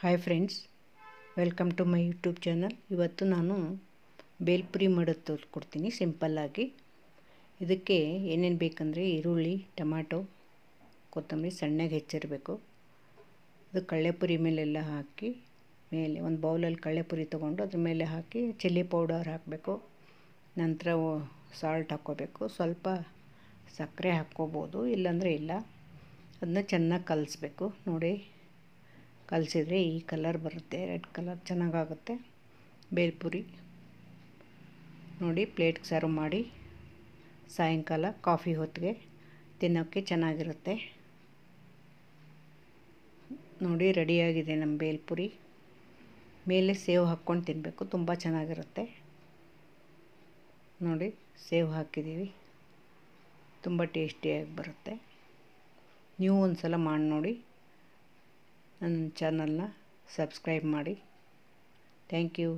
Hi friends welcome to my YouTube channel ಇವತ್ತು ನಾನು ಬೇಲ್ಪುರಿ ಮಾಡೋದು ತೋರಿಸ್ಕೊಡ್ತೀನಿ ಸಿಂಪಲ್ಲಾಗಿ ಇದಕ್ಕೆ ಏನೇನು ಬೇಕಂದರೆ ಈರುಳ್ಳಿ ಟೊಮ್ಯಾಟೊ ಕೊತ್ತಂಬರಿ ಸಣ್ಣಗೆ ಹೆಚ್ಚಿರಬೇಕು. ಅದು ಕಳ್ಳೆಪುರಿ ಮೇಲೆಲ್ಲ ಹಾಕಿ, ಮೇಲೆ ಒಂದು ಬೌಲಲ್ಲಿ ಕಳ್ಳೆಪುರಿ ತೊಗೊಂಡು ಅದ್ರ ಮೇಲೆ ಹಾಕಿ ಚಿಲ್ಲಿ ಪೌಡರ್ ಹಾಕಬೇಕು. ನಂತರ ಸಾಲ್ಟ್ ಹಾಕ್ಕೋಬೇಕು. ಸ್ವಲ್ಪ ಸಕ್ಕರೆ ಹಾಕ್ಕೋಬೋದು, ಇಲ್ಲಾಂದರೆ ಇಲ್ಲ. ಅದನ್ನ ಚೆನ್ನಾಗಿ ಕಲಿಸ್ಬೇಕು. ನೋಡಿ ಕಲಸಿದ್ರೆ ಈ ಕಲರ್ ಬರುತ್ತೆ ರೆಡ್ ಕಲರ್ ಚೆನ್ನಾಗಾಗುತ್ತೆ. ಬೇಲ್ಪುರಿ ನೋಡಿ ಪ್ಲೇಟ್ಗೆ ಸರ್ವ್ ಮಾಡಿ, ಸಾಯಂಕಾಲ ಕಾಫಿ ಹೊತ್ತಿಗೆ ತಿನ್ನೋಕ್ಕೆ ಚೆನ್ನಾಗಿರುತ್ತೆ. ನೋಡಿ ರೆಡಿಯಾಗಿದೆ ನಮ್ಮ ಬೇಲ್ಪುರಿ ಮೇಲೆ ಸೇವ್ ಹಾಕ್ಕೊಂಡು ತಿನ್ನಬೇಕು ತುಂಬ ಚೆನ್ನಾಗಿರುತ್ತೆ. ನೋಡಿ, ಸೇವ್ ಹಾಕಿದ್ದೀವಿ. ತುಂಬ ಟೇಸ್ಟಿಯಾಗಿ ಬರುತ್ತೆ. ನೀವು ಒಂದು ಸಲ ಮಾಡಿ ನೋಡಿ. ನನ್ನ ಚಾನಲ್ನ ಸಬ್ಸ್ಕ್ರೈಬ್ ಮಾಡಿ. Thank you.